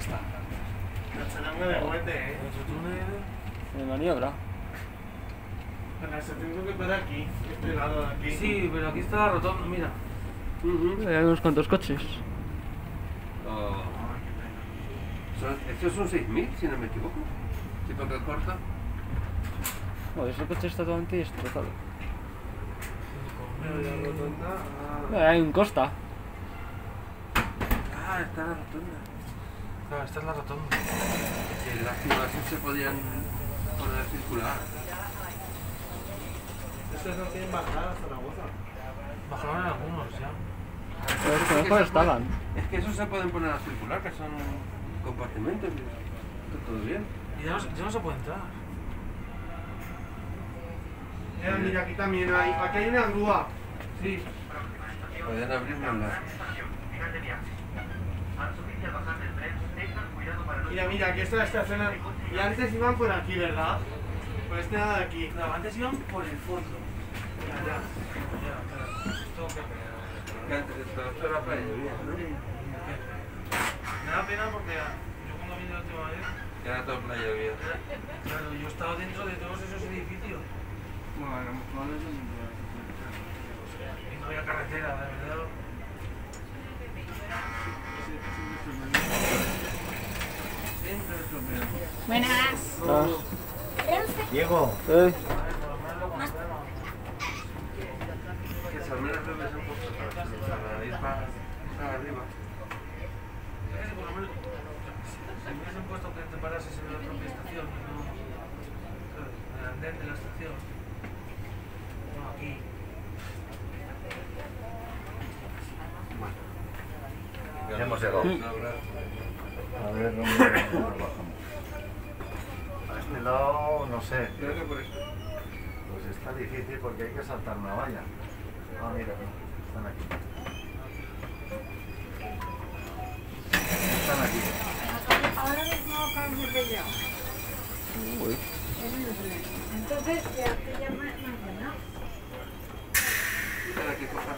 está. La charanga de juguete, eh. De maniobra. La estación creo que para aquí, este lado de aquí. Sí, pero aquí está la rotonda, mira. Hay unos cuantos coches. Oh. Son- Estos son 6.000, si no me equivoco. Si porque corta. Joder, ese coche está totalmente destrozado. Ah. Eh, Hay un Costa. Ah, está la rotonda. Claro, esta es la rotonda. Que las ciudades se podían poner a circular. Estos no tienen bajada a Zaragoza. Bajaron algunos ya. Pero es que Es mejor se estaban. puede- Es que esos se pueden poner a circular, que son compartimentos. Está todo bien. Y ya no, se- ya no se puede entrar. Mira, mira, aquí también hay. Aquí hay una grúa. Sí. Podrían abrirnosla. Mira, mira, aquí está la estación. Y antes iban por aquí, ¿verdad? Por este lado de aquí. No, antes iban por el fondo. Ya, ya. Ya, claro. Esto que pegar. Que antes esto era playa llovía, ¿no? Me da pena porque yo cuando vine la última vez, Que era todo playa llovía. claro, yo he estado dentro de todos esos edificios. Bueno, a lo mejor eso no Y no había carretera, de verdad. Siempre es lo peor. Buenas. Ah, Diego, eh, Que se almenas no les han puesto para la isla para arriba. Es que por lo menos, si me hubiesen puesto que te parases en la propia estación, no ¿sabes? en el andén de la estación. No, aquí. Ya hemos llegado. A ver dónde. A este lado, no sé. Creo que por esto. Pues está difícil porque hay que saltar una valla. Ah, mira, están aquí. Están aquí. Ahora mismo acabamos de uy. Entonces, ya te llamas mañana. Espera, que coja.